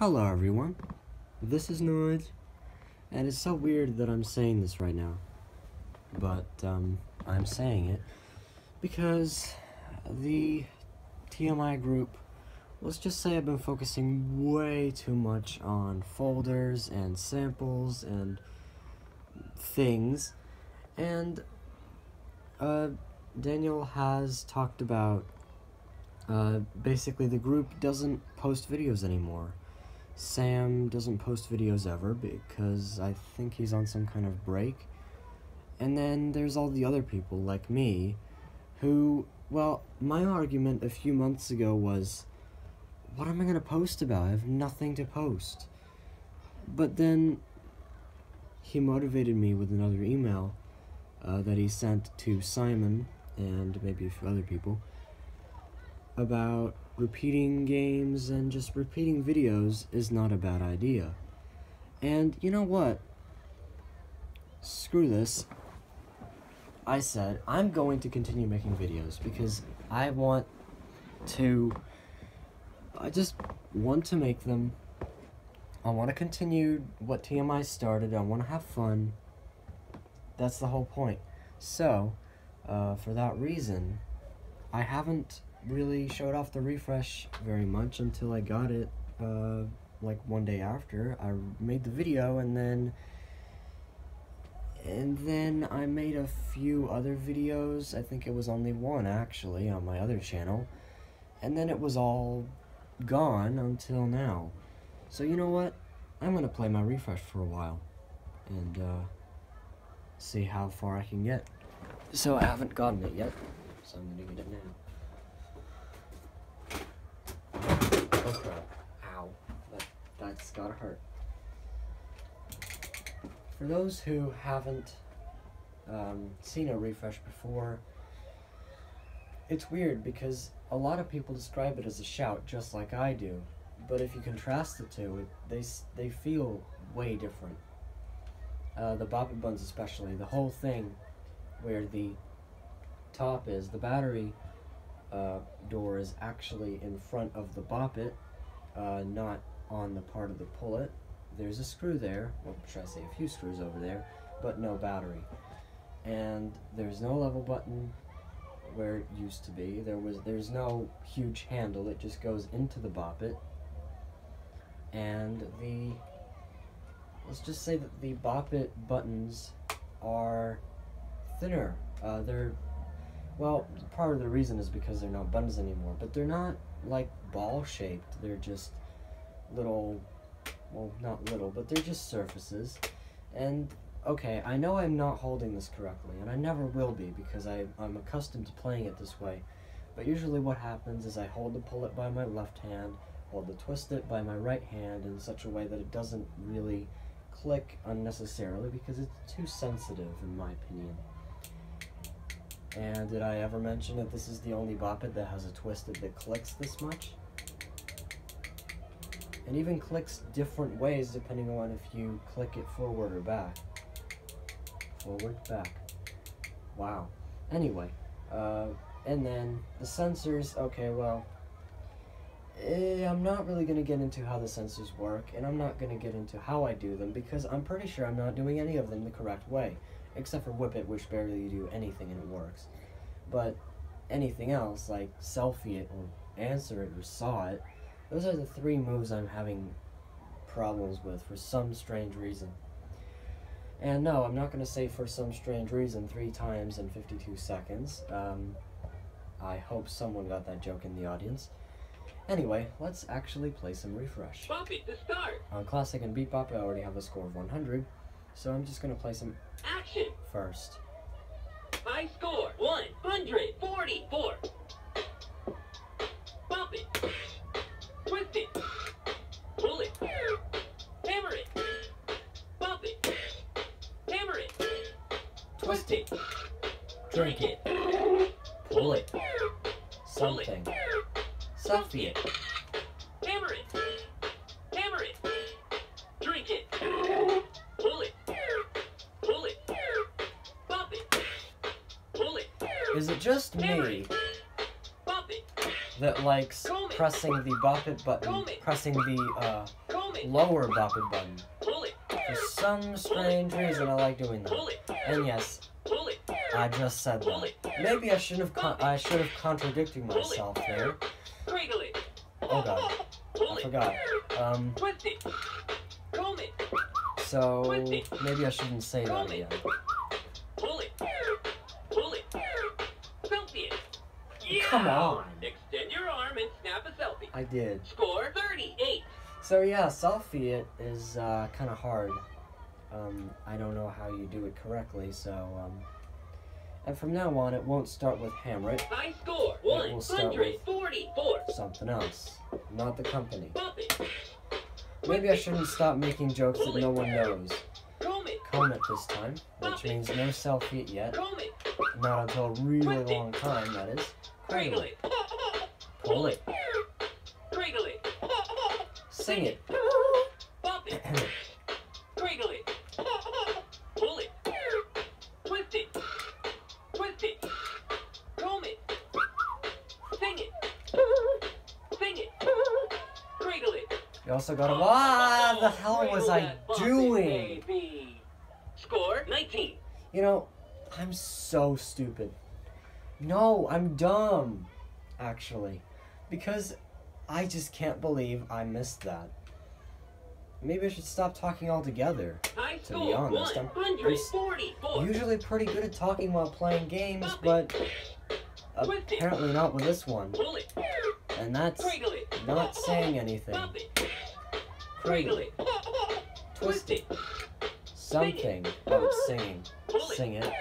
Hello everyone, this is Noid, and it's so weird that I'm saying this right now, but um, I'm saying it because the TMI group, let's just say I've been focusing way too much on folders and samples and things, and uh, Daniel has talked about uh, basically the group doesn't post videos anymore Sam doesn't post videos ever because I think he's on some kind of break. And then there's all the other people like me who, well, my argument a few months ago was what am I going to post about? I have nothing to post. But then he motivated me with another email uh, that he sent to Simon and maybe a few other people about repeating games and just repeating videos is not a bad idea. And you know what? Screw this. I said I'm going to continue making videos because I want to. I just want to make them. I want to continue what TMI started. I want to have fun. That's the whole point. So, uh, for that reason, I haven't really showed off the refresh very much until I got it, uh, like one day after. I made the video and then, and then I made a few other videos. I think it was only one actually on my other channel. And then it was all gone until now. So you know what? I'm gonna play my refresh for a while and uh, see how far I can get. So I haven't gotten it yet, so I'm gonna get it now. That's gotta hurt. For those who haven't um, seen a refresh before, it's weird because a lot of people describe it as a shout just like I do, but if you contrast the two, it, they, they feel way different. Uh, the Bop Buns especially, the whole thing where the top is, the battery uh, door is actually in front of the Bop It, uh, not on the part of the pull it. There's a screw there, or should I say a few screws over there, but no battery. And there's no level button where it used to be. There was there's no huge handle, it just goes into the Bop It. And the let's just say that the Bop It buttons are thinner. Uh, they're well, part of the reason is because they're not buns anymore, but they're not like ball shaped. They're just little, well, not little, but they're just surfaces. And, okay, I know I'm not holding this correctly, and I never will be because I, I'm accustomed to playing it this way. But usually what happens is I hold the pull it by my left hand, hold the twist it by my right hand in such a way that it doesn't really click unnecessarily because it's too sensitive in my opinion. And did I ever mention that this is the only Bop It that has a twist it that clicks this much? and even clicks different ways depending on if you click it forward or back. Forward, back. Wow. Anyway, uh, and then the sensors, okay, well, eh, I'm not really going to get into how the sensors work, and I'm not going to get into how I do them, because I'm pretty sure I'm not doing any of them the correct way, except for Whip It, which barely you do anything and it works. But anything else, like Selfie It, or Answer It, or Saw It, those are the three moves I'm having problems with for some strange reason. And no, I'm not going to say for some strange reason three times in 52 seconds. Um, I hope someone got that joke in the audience. Anyway, let's actually play some refresh. Bop it to start. On classic and beat bop, I already have a score of 100, so I'm just gonna play some action first. My score 144. Bop it. Twist it. Pull it. Hammer it. Bump it. Hammer it. Twist it. Drink it. Pull it. Something. Selfie it. Is it just me that likes pressing the bop it button, pressing the uh, lower bop it button. For some strange reason, I like doing that. And yes. I just said that. Maybe I shouldn't have. I should have contradicted myself there. Oh god, I forgot. Um, Twist it. Comb it. so maybe I shouldn't say that again. Come on. Extend your arm and snap a selfie. I did. Score 38. So yeah, selfie it is uh, kind of hard. Um, I don't know how you do it correctly, so um, and from now on it won't start with hammer it, High score start with- 144. something else, not the company. Maybe I shouldn't stop making jokes that no one knows. Comb it. This time, which means no selfie yet, not until a really long time, that is. Cradle it. Pull it, Cradle it. sing it. Bump it. Cradle it. Pull it. Twist it. Twist it. Comb it. Sing it. Sing it. Cradle it. You also gotta. What the hell was I doing? Score 19. You know, I'm so stupid. No, I'm dumb, actually. Because I just can't believe I missed that. Maybe I should stop talking altogether. High To be honest, I'm- 144. Usually pretty good at talking while playing games, but apparently not with this one. And that's not saying anything. Cradle. Twist it. Something. Oh, it's singing. Sing it.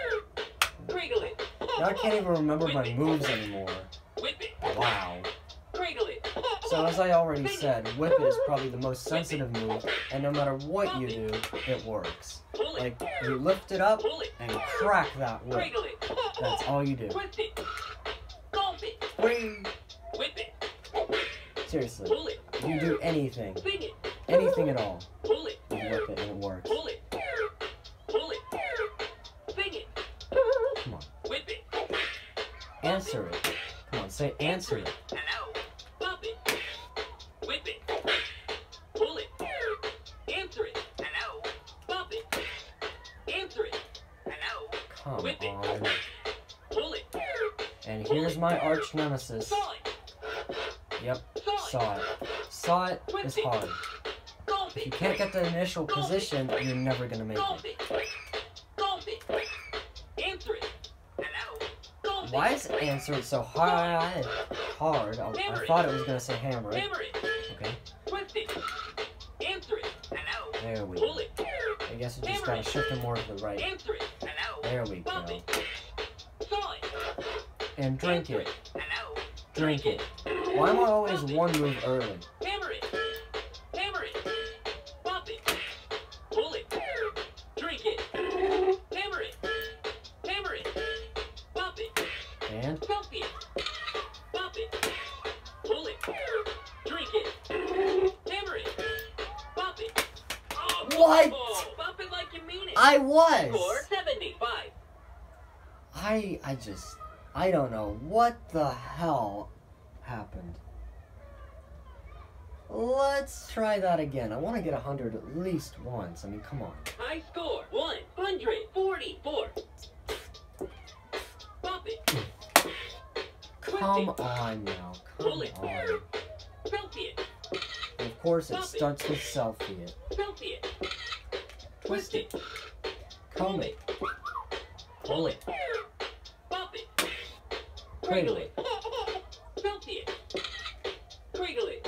Now I can't even remember my moves anymore. Wow. So as I already said, whip it is probably the most sensitive move, and no matter what you do, it works. Like, you lift it up and crack that whip. That's all you do. Seriously, you do anything, anything at all, you whip it and it works. Say answer it. Hello. Bump it. Whip it. Pull it. Answer it. Hello. Bump it. Answer it. Hello. Come Whip it. Pull it. And here's my arch nemesis. Saw it. Yep, Saw it. saw it. It is hard. If you can't get the initial position, you're never gonna make it. Why is answer so hard? Hard. Oh, I, I thought it was gonna say hammer it. Hammer it. Okay, Twist it. Answer it. Hello. there we go. it. I guess it just gotta shift it more to the right. Answer it. Hello. There we go. it. Saw it. And drink it. Hello. Drink it. Why am I always one move early? I don't know what the hell happened. Let's try that again. I want to get a hundred at least once. I mean, come on. High score 144. Bump it. Come on now. Come Pull it. on. Selfie it. And of course, it starts with selfie it. Selfie it. Twist it. Comb it. Pull it. Cradle it. Selfie it. Cradle it.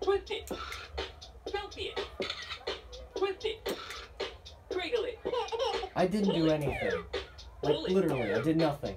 Twist it. Selfie it. Twist it. Cradle it. I didn't do anything. Like literally, I did nothing.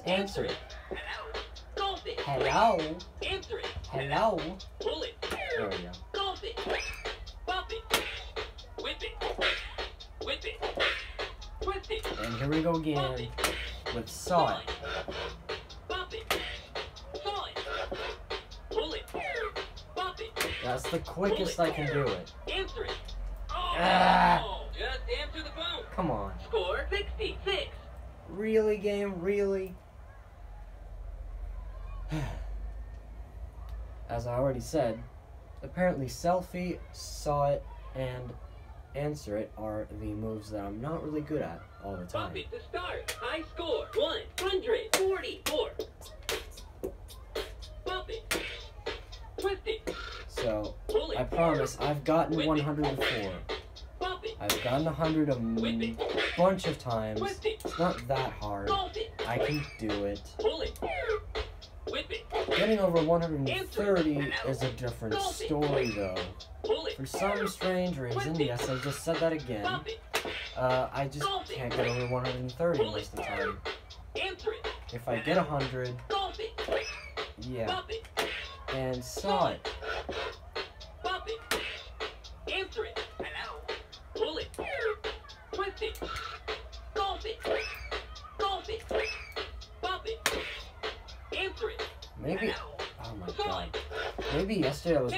Here is answer it. Hello. Golf it. Hello? Answer it. Hello? Pull it. There we go. Golf it. It. Whip it. Whip it. Twist it. And here we go again it. with saw it. Bop it. Saw it. Pull it. Bop it. That's the quickest I can do it. Answer it. Oh, Ah. just answer the phone. Come on. Score 66. Really, game? Really? As I already said, apparently selfie, saw it, and answer it are the moves that I'm not really good at all the time. it to start. High score 144. Bop it. Twist it. So, Pull it. I promise, I've gotten 100 before. Bop it. I've gotten 100 a bunch of times. Twist it. It's not that hard. Golf it. I can do it. Pull it. Getting over 130 is a different story, though. For some strange reason, yes, I just said that again. Uh, I just can't get over 130 most of the time. If I get 100, yeah, and saw it.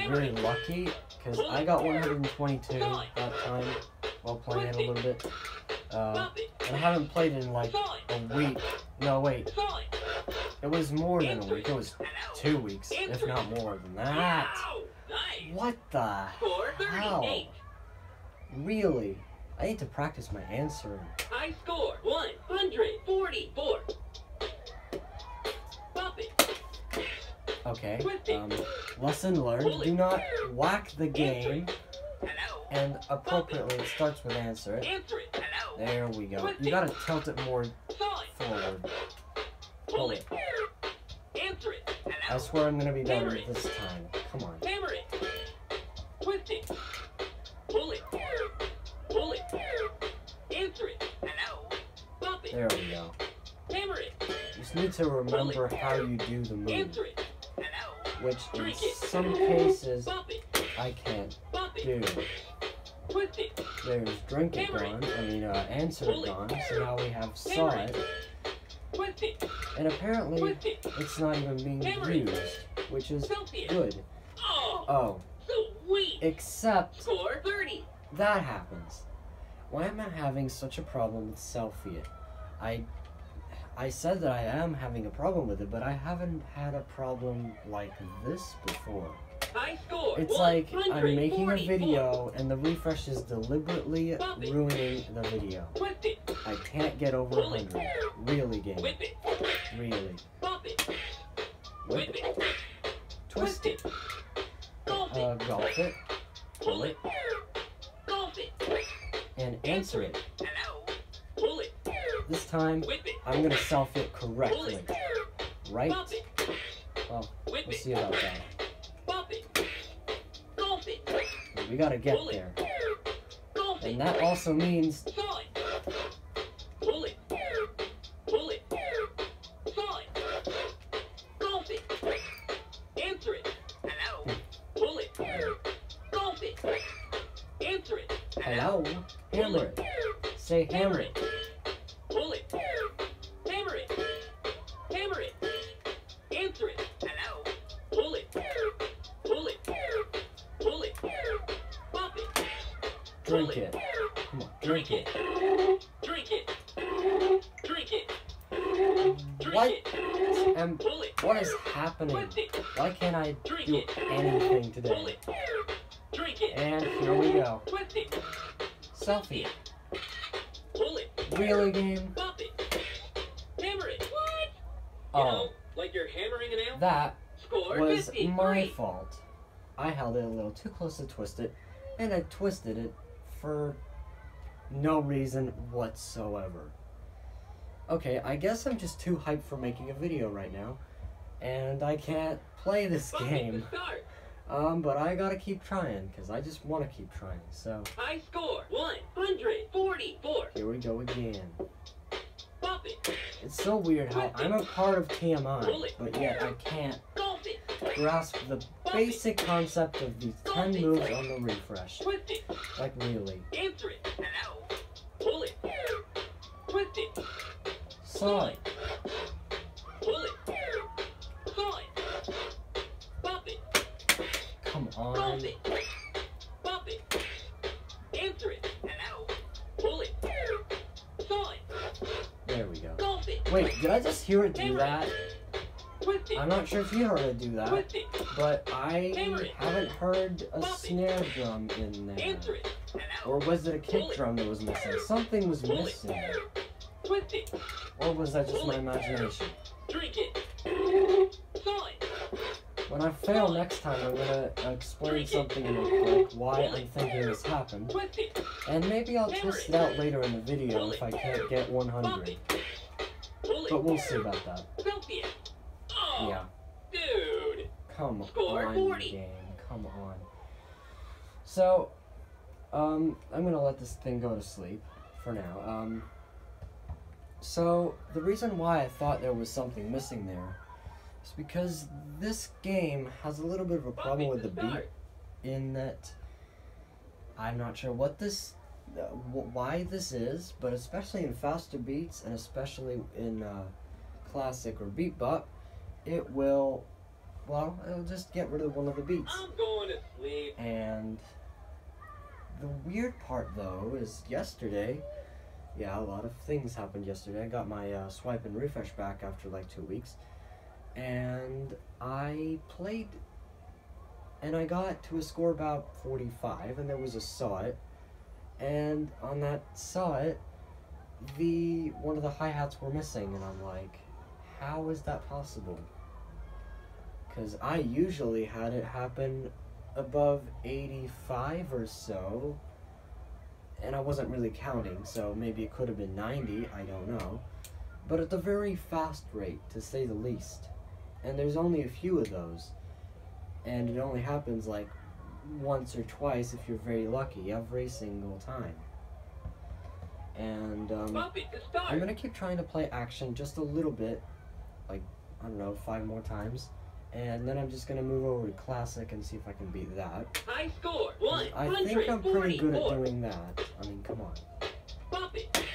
Really lucky, because I got 122 that time while playing it a little bit. Uh, and I haven't played in like a week. No, wait, it. was more than a week. It was two weeks, if not more than that. What the hell? Really? I need to practice my answering. I score 144. Okay. Um, lesson learned. Do not whack the game, and appropriately it starts with answer it. Answer it. Hello. There we go. You gotta tilt it more forward. Pull it. Answer it. I swear I'm gonna be better this time. Come on. Hammer it. Twist it. Pull it. Pull it. Answer it. Hello. Bop it. There we go. Hammer it. You just need to remember how you do the move, Answer it. Hello. Which in some cases I can't do. There's drink it gone. I mean, uh, answer it gone. So now we have saw it, it. It. and apparently it's not even being used, which is good. Oh, Oh, except Score 30. that happens. Why am I having such a problem with selfie? I I said that I am having a problem with it, but I haven't had a problem like this before. High score. It's like I'm making a video and the refresh is deliberately ruining the video. I can't get over Pull 100. Really, game. Really. Whip it. Twist it. Uh, it. golf it. Pull it. Golf it. And answer it. Hello. Pull it. This time, I'm gonna self it correctly. it. Right? Well, Whip we'll see about that. Bop it. Golf it. We gotta get Pull there. it. And that also means Saw it. Pull it. Pull it. Saw it. Golf it. Answer it. Hello. Pull it. Golf it. Answer it. hello, hammer it. Say hammer it. Why can't I do anything today? it. Drink it. And here we go. Twist. Selfie. Pull it. Really, game? Hammer it. What? Oh, like you're hammering a nail. that Score was 53. my fault. I held it a little too close to twist it, and I twisted it for no reason whatsoever. Okay, I guess I'm just too hyped for making a video right now, and I can't play this game. Um, but I gotta keep trying, because I just want to keep trying. So, High score 144. here we go again. Bop it. It's so weird how I'm a part of TMI, but yet I can't grasp the basic concept of these 10 moves on the refresh. Like, really. Answer it. Hello. Pull it. Twist it. Saw it. Pull it. On. Golf it. Bop it. It. Hello. Pull it. Saw it. There we go. Golf it. Wait, did I just hear it do that? It. I'm not sure if you heard it do that, it. but I haven't heard a snare drum in there. It. Or was it a kick drum that was missing? Something was it. missing. It. Or was that just my imagination? Drink it. It. When I fail next time, I'm gonna explain something real quick, why I'm thinking this happened. And maybe I'll twist it out later in the video if I can't get 100. it. Pull it. But we'll see about that. Oh, Yeah. dude. Come on, 40. game. Come on. So, um, I'm gonna let this thing go to sleep for now. Um, so the reason why I thought there was something missing there is because this game has a little bit of a problem with the beat in that I'm not sure what this, uh, wh- why this is, but especially in faster beats and especially in uh, classic or beat bop, it will, well, it'll just get rid of one of the beats. I'm going to sleep. And the weird part though is yesterday, yeah, a lot of things happened yesterday. I got my uh, swipe and refresh back after like two weeks, and I played, and I got to a score about 45, and there was a saw it, and on that saw it, the one of the hi hats were missing, and I'm like, how is that possible? Because I usually had it happen above 85 or so. And I wasn't really counting, so maybe it could have been 90, I don't know. But at the very fast rate, to say the least. And there's only a few of those. And it only happens like once or twice if you're very lucky, every single time. And um, Bop it to start. I'm gonna keep trying to play action just a little bit, like I don't know, five more times, and then I'm just gonna move over to classic and see if I can beat that. High score I think I'm pretty good at doing that. I mean, come on. Bop it.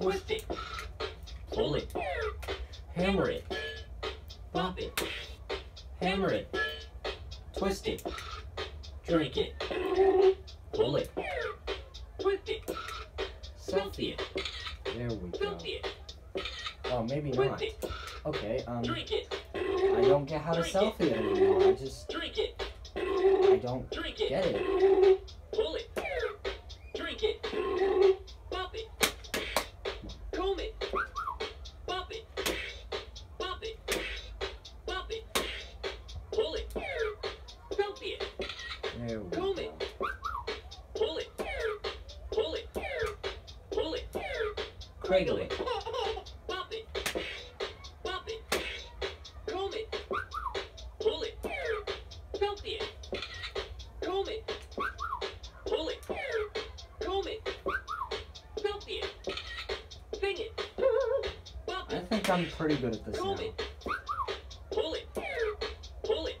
Twist it. Pull it. Hammer it, Bop it. hammer it, twist it, Drink it. pull it, Twist it. selfie it. There we go. Oh, maybe not. Okay, um, Drink it. I don't get how to selfie it anymore. I just, Drink it. I don't Drink it. get it. I'm pretty good at this now. Comb it. Pull it. Pull it.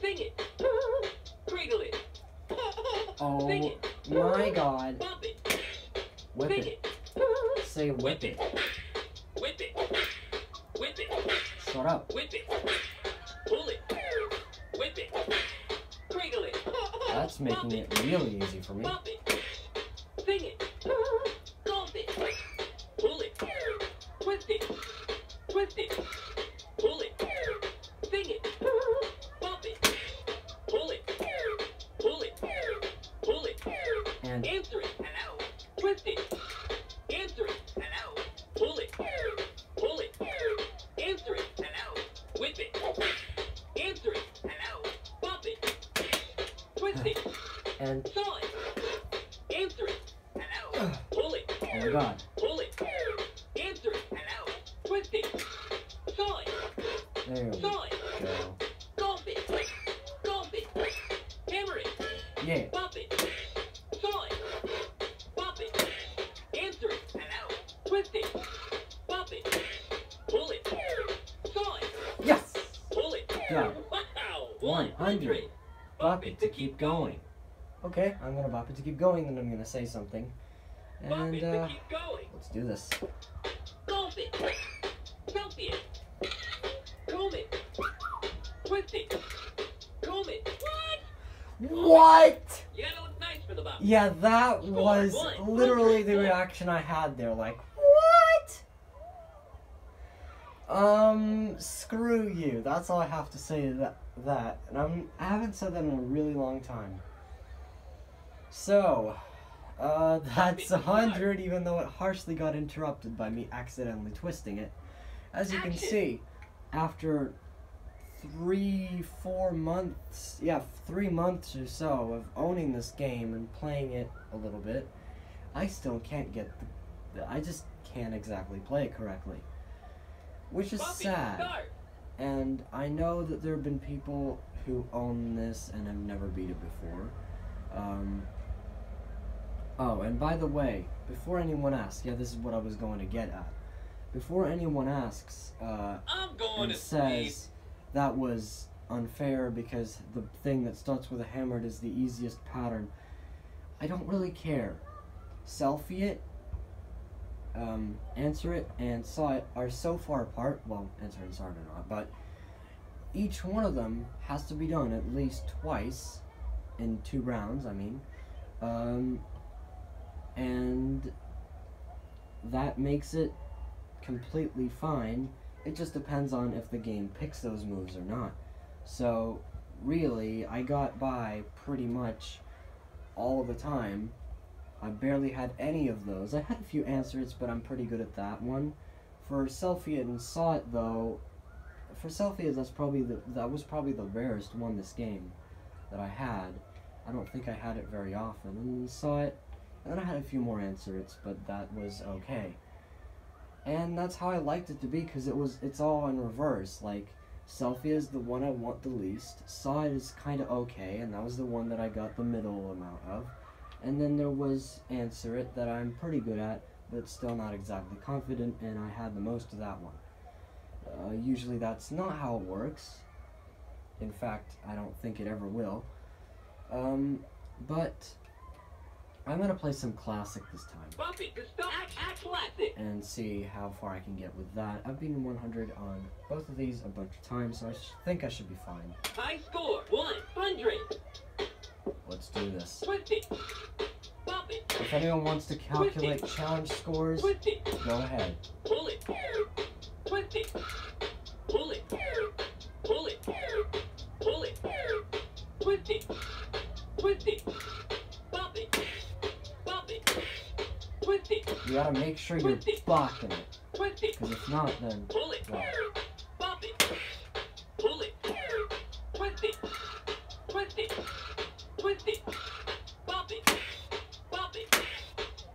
Sing it. Cradle it. Oh it. my god. Bop it. Whip Sing it. it. Say whip it. Whip it. Whip it. Shut up. Whip it. Pull it. Whip it. Cradle it. That's making it really easy for me. Bop it. 100. Bop it to keep going. Okay, I'm gonna bop it to keep going, then I'm gonna say something. Bop And it uh, to keep going. let's do this. Bop it. Selfie it. Comb it. Twist it. Comb it. What? What? You gotta nice for the bop. Yeah, that was literally the reaction I had there. Like, what? Um, screw you. That's all I have to say to that. That, and I'm I haven't said that in a really long time. So, uh, that's a hundred, even though it harshly got interrupted by me accidentally twisting it. As you can see, after three, four months, yeah, three months or so of owning this game and playing it a little bit, I still can't get the, I just can't exactly play it correctly. Which is it. sad. And I know that there have been people who own this and have never beat it before. Um, oh, and by the way, before anyone asks, yeah, this is what I was going to get at. Before anyone asks, uh, I'm going and to sleep. says that was unfair because the thing that starts with a hammered is the easiest pattern. I don't really care. Selfie it, um, answer it, and saw it are so far apart. Well, answer and saw it are not, but each one of them has to be done at least twice in two rounds. I mean, um, and that makes it completely fine. It just depends on if the game picks those moves or not. So, really, I got by pretty much all the time. I barely had any of those. I had a few answers, but I'm pretty good at that one. For Selfie and Saw It, though, for Selfie, that's probably the that was probably the rarest one this game that I had. I don't think I had it very often. And Saw It, and then I had a few more answers, but that was okay and that's how I liked it to be because it was it's all in reverse. Like selfie is the one I want the least. Saw it is kind of okay, and that was the one that I got the middle amount of. And then there was answer it that I'm pretty good at, but still not exactly confident, and I had the most of that one. Uh, usually that's not how it works. In fact, I don't think it ever will. Um, but I'm gonna play some classic this time Bop it to stop. Act, act classic. and see how far I can get with that. I've been 100 on both of these a bunch of times, so I sh- think I should be fine. High score. 100. Let's do this. Twist it. Bop it. If anyone wants to calculate challenge scores, go ahead. Pull it. Twist it. Pull it. Pull it. Pull it. Twist it. Twist it. Bop it. Bop it. Twist it. You gotta make sure you're blocking it, because if not, then Pull it. well, Bop it. Pull it. Twist it. Twist it. Twist it. Bop it. Bop it.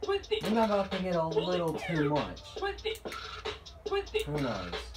Twist it. you're not upping it a little too much. Twist it. Twist it. Who knows?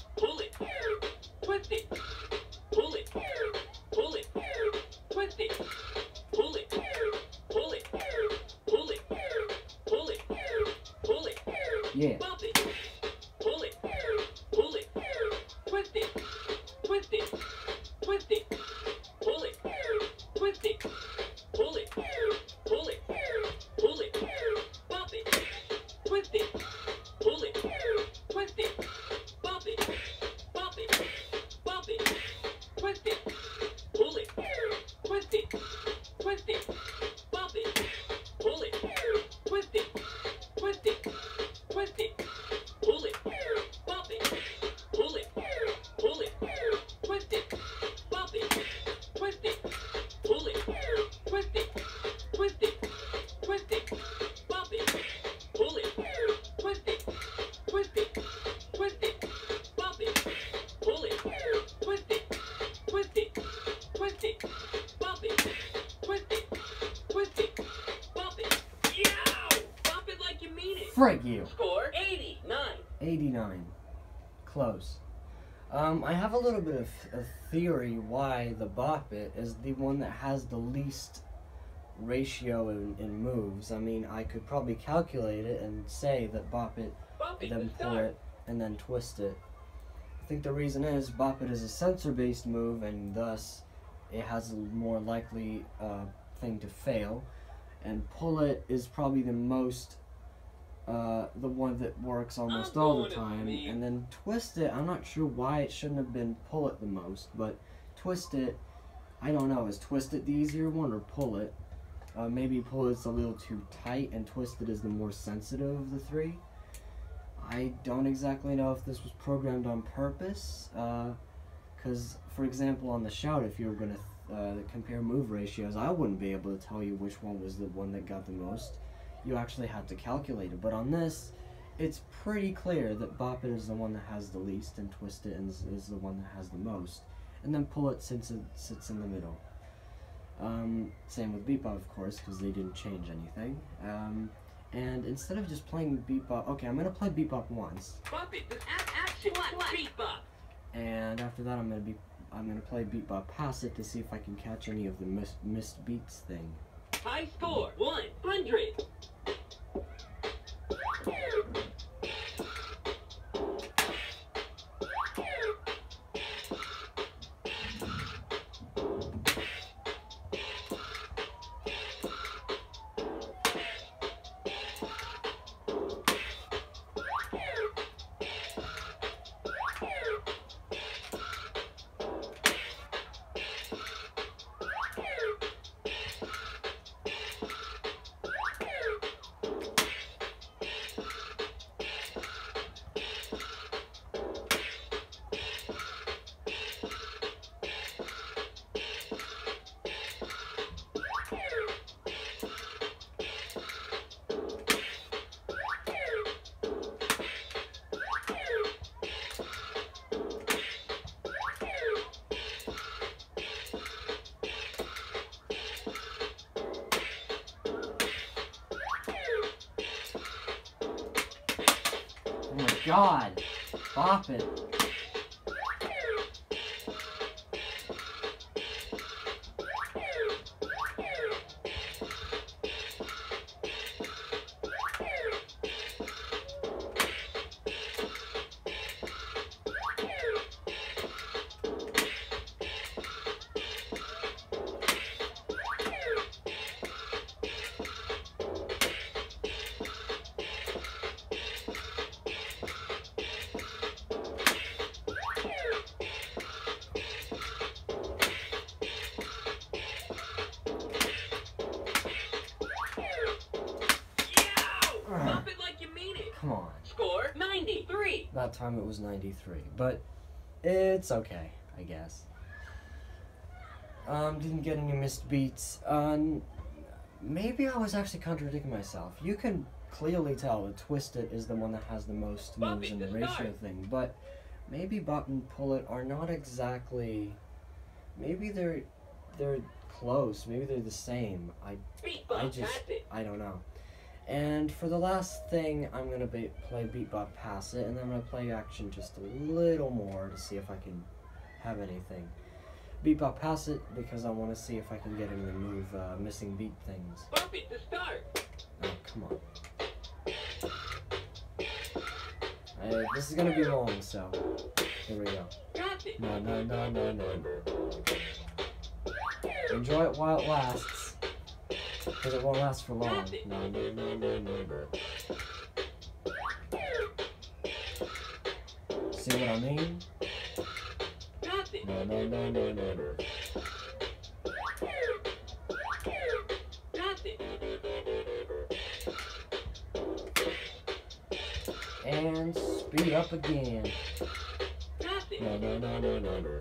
Like you. Frig you. Score 89. 89. Close. Um, I have a little bit of a theory why the Bop is the one that has the least ratio in, in moves. I mean, I could probably calculate it and say that Bop It, Bop it then pull it, and then twist it. I think the reason is Bop is a sensor-based move, and thus it has a more likely uh, thing to fail. And Pull It is probably the most, uh, the one that works almost all the time. And then Twist It, I'm not sure why it shouldn't have been Pull It the most, but Twist It, I don't know, is Twist It the easier one or Pull It? Uh, maybe Pull It's a little too tight and Twist It is the more sensitive of the three. I don't exactly know if this was programmed on purpose. Because, for example, on the shout, if you were going to uh, compare move ratios, I wouldn't be able to tell you which one was the one that got the most. You actually had to calculate it. But on this, it's pretty clear that Bop is the one that has the least, and Twist It is, is the one that has the most. And then Pull It since it sits in the middle. Um, same with Beat Bop, of course, because they didn't change anything. Um, and instead of just playing Beat Bop, okay, I'm gonna play Beat Bop once, it action. What? What? Beat bop. and after that, I'm gonna be, I'm gonna play Beat Bop Pass It to see if I can catch any of the miss, missed beats thing. High score 100. God! Bop It! 93, but it's okay, I guess. Um, didn't get any missed beats. Um, maybe I was actually contradicting myself. You can clearly tell that Twist It is the one that has the most Bobby, moves in the ratio star. thing, but maybe Bop and Pull It are not exactly. Maybe they're they're close. Maybe they're the same. I I just- I don't know. And for the last thing, I'm gonna be, play Beat Bop Pass It, and then I'm gonna play action just a little more to see if I can have anything. Beat Bop Pass It because I want to see if I can get him to move uh, missing beat things. Bop it to start. Oh, come on. Uh, this is gonna be long, so here we go. No, no, no, no, no. Enjoy it while it lasts. Because it won't last for long. No, no, no, no, no, no. See what I mean? Pass. No, no, no, no, no, no. And speed up again. Pass. No, no, no, no, no, no.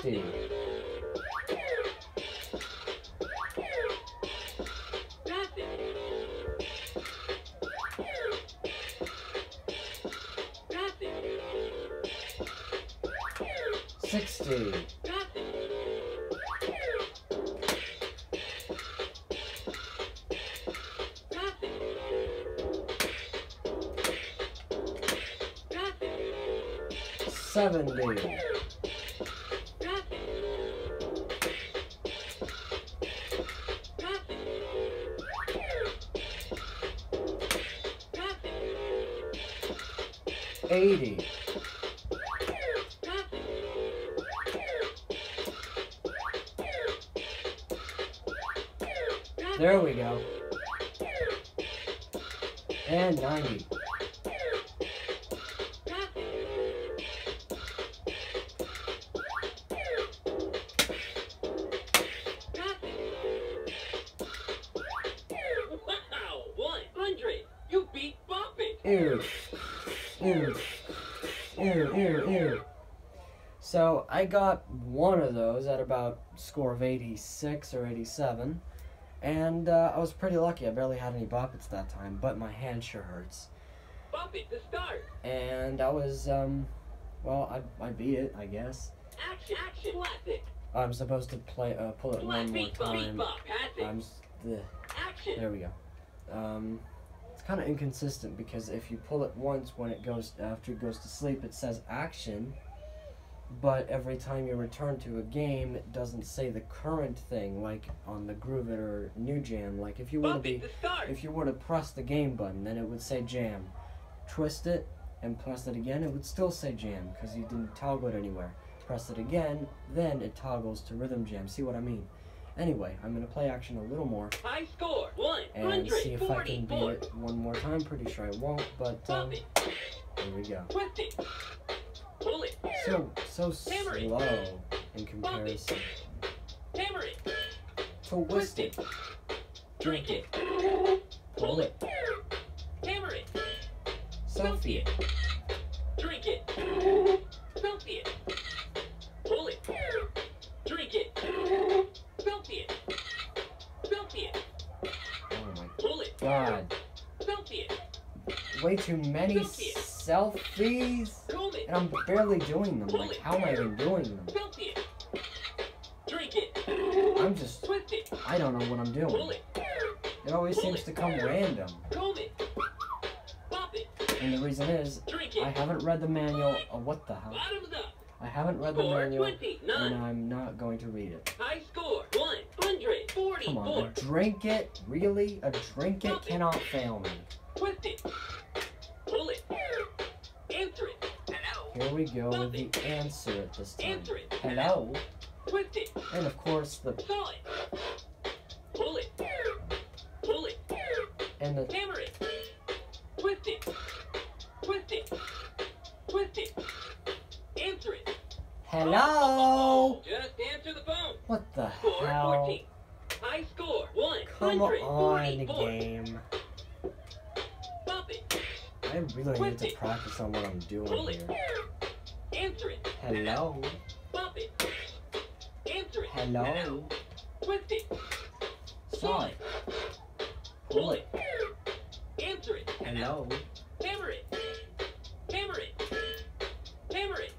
up to 50. Pass beat Bumpy! Ew. Ew. Ew, ew, ew. So I got one of those at about score of 86 or 87. And uh, I was pretty lucky. I barely had any boppets that time, but my hand sure hurts. Bumpy to start! And I was, um, well, I, I beat it, I guess. Action, action, classic! I'm supposed to play, uh, pull it one more time. Bop! I'm, the, Action! there we go. Um, it's kind of inconsistent because if you pull it once when it goes after it goes to sleep, it says action, but every time you return to a game, it doesn't say the current thing like on the Groove It or New Jam. Like if you were to be, if you were to press the game button, then it would say jam. Twist it and press it again, it would still say jam because you didn't toggle it anywhere. Press it again, then it toggles to rhythm jam. See what I mean? Anyway, I'm gonna play action a little more High score, one and see if I can beat it one more time. Pretty sure I won't, but um, here we go. So so Hammer it. slow in comparison. Hammer it! Twist it, Drink it! pull it, Hammer it! selfie it, Drink it! Selfie it! Pull it! Drink it! Selfie it! Selfie it! Oh my Pull it! god, Selfie it! way too many selfies, it! And I'm barely doing them. Like how am I even doing them? Drink it! I'm just! I don't know what I'm doing. it! Always seems to come random, Comb it! Pop it! and the reason is I haven't read the manual. Oh, what the hell? I haven't read the manual, and 29! I'm not going to read it. Score 144! Come on, a drink it? Really? A drink it cannot fail me. We go with the answer at this time. Answer it! Hello? And of course the Saw it! Pull it! Pull it! and the Hammer it! Twist it! Twist it! Twist it! Answer it! Hello? Just answer the phone! What the Score hell? 14! High score Come on, game. I really need to practice on what I'm doing here. Hello? Stop it! Answer it! Hello? Twist it! Saw. Pull it. Answer it! Hello? Hammer it! Hammer it! Hammer it!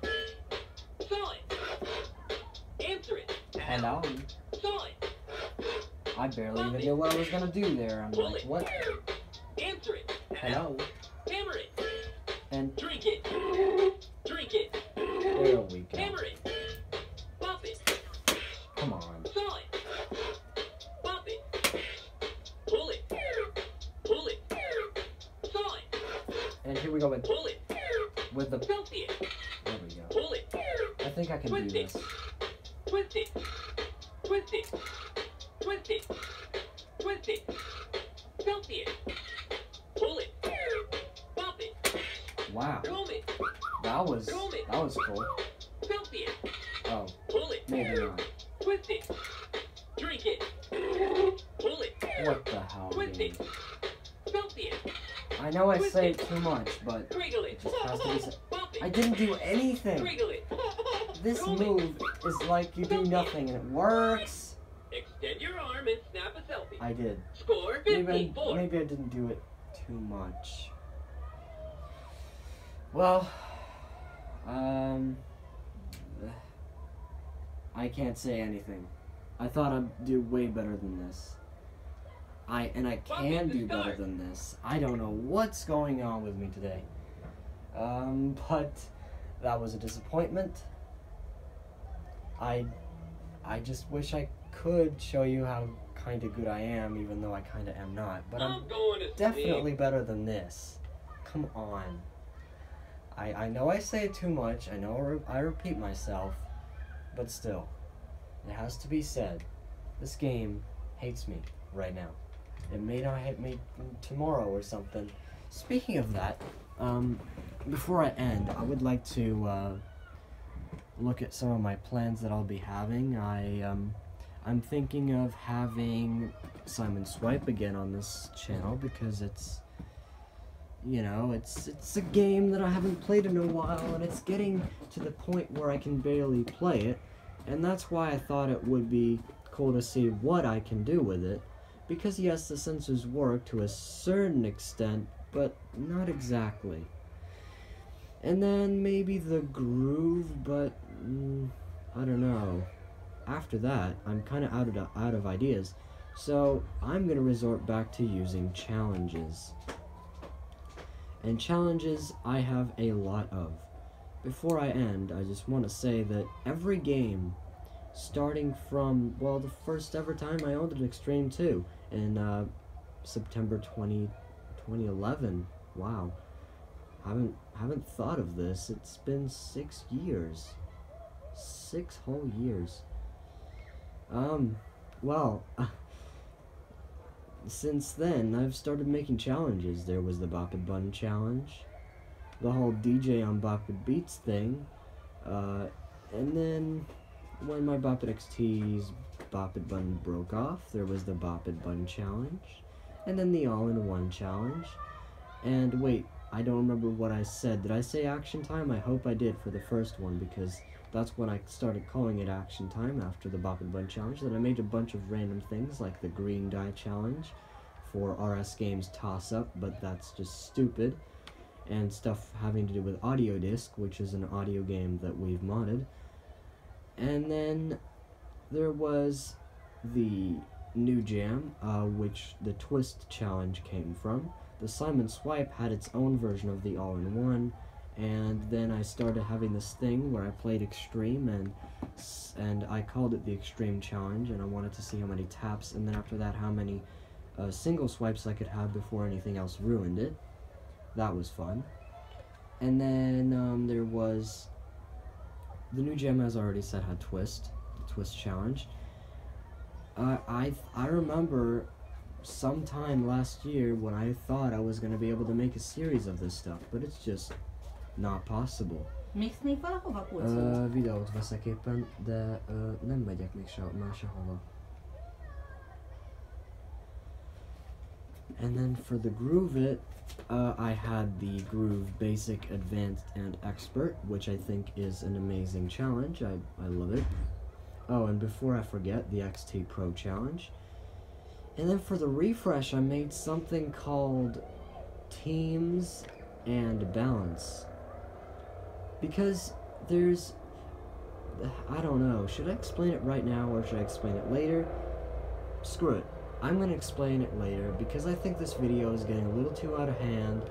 It! Answer it! Hello? It! I barely even knew what I was gonna do there. I'm Pull like, it! what? Wow. That was that was cool. Oh, Pull it! maybe not. Twist it! Drink it! What the hell, Twist game? I know I say it too much, but it! Just has to be said. I didn't do anything. It! this move is like you do nothing and it works. Extend your arm and snap a selfie. I did. Score Maybe I, maybe I didn't do it too much. Well, um, I can't say anything. I thought I'd do way better than this. I and I can do better than this. I don't know what's going on with me today. Um, but that was a disappointment. I I just wish I could show you how kind of good I am, even though I kind of am not. But I'm I'm going to sleep. definitely better than this. Come on. I I know I say it too much. I know I re- I repeat myself, but still, it has to be said. This game hates me right now. It may not hate me tomorrow or something. Speaking of that, um, before I end, I would like to uh, look at some of my plans that I'll be having. I um, I'm thinking of having Simon Swipe again on this channel because it's you know, it's it's a game that I haven't played in a while and it's getting to the point where I can barely play it. And that's why I thought it would be cool to see what I can do with it. Because yes, the sensors work to a certain extent, but not exactly. And then maybe the groove, but mm, I don't know. After that, I'm kind of out of out of ideas. So I'm gonna resort back to using challenges. And challenges I have a lot of. Before I end, I just want to say that every game, starting from, well, the first ever time I owned an Extreme 2 in uh, September 20, 2011. Wow. Haven't, haven't thought of this. It's been six years. Six whole years. Um, well, since then, I've started making challenges. There was the Bop Bun challenge, the whole DJ on Bop Beats thing, uh, and then when my Bop XT's Bop Bun broke off, there was the Bop Bun challenge, and then the All in One challenge. And wait, I don't remember what I said. Did I say action time? I hope I did for the first one because that's when I started calling it action time after the Bop and Bun challenge. Then I made a bunch of random things like the green die challenge for RS Games toss up, but that's just stupid. And stuff having to do with Audio Disc, which is an audio game that we've modded. And then there was the new jam, uh, which the Twist challenge came from. The Simon Swipe had its own version of the all in one and then I started having this thing where I played extreme and and I called it the extreme challenge and I wanted to see how many taps and then after that how many uh, single swipes I could have before anything else ruined it. That was fun. And then um, there was the new jam as I already said had twist, the twist challenge. Uh, I I remember sometime last year when I thought I was gonna be able to make a series of this stuff, but it's just not possible. Mix még valahova? Uh, videót veszek éppen, de uh, nem megyek még se, már sehova. And then for the Groove It, uh, I had the Groove Basic, Advanced, and Expert, which I think is an amazing challenge. I, I love it. Oh, and before I forget, the XT Pro Challenge. And then for the refresh, I made something called Teams and Balance. Because there's. I don't know. Should I explain it right now or should I explain it later? Screw it. I'm gonna explain it later because I think this video is getting a little too out of hand.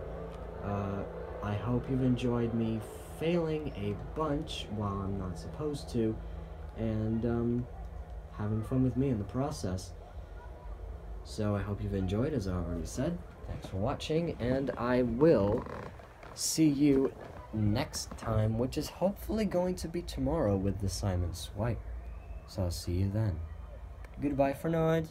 Uh, I hope you've enjoyed me failing a bunch while I'm not supposed to, and um, having fun with me in the process. So I hope you've enjoyed, as I already said. Thanks for watching, and I will see you next time, which is hopefully going to be tomorrow with the Simon Swipe. So I'll see you then. Goodbye for now.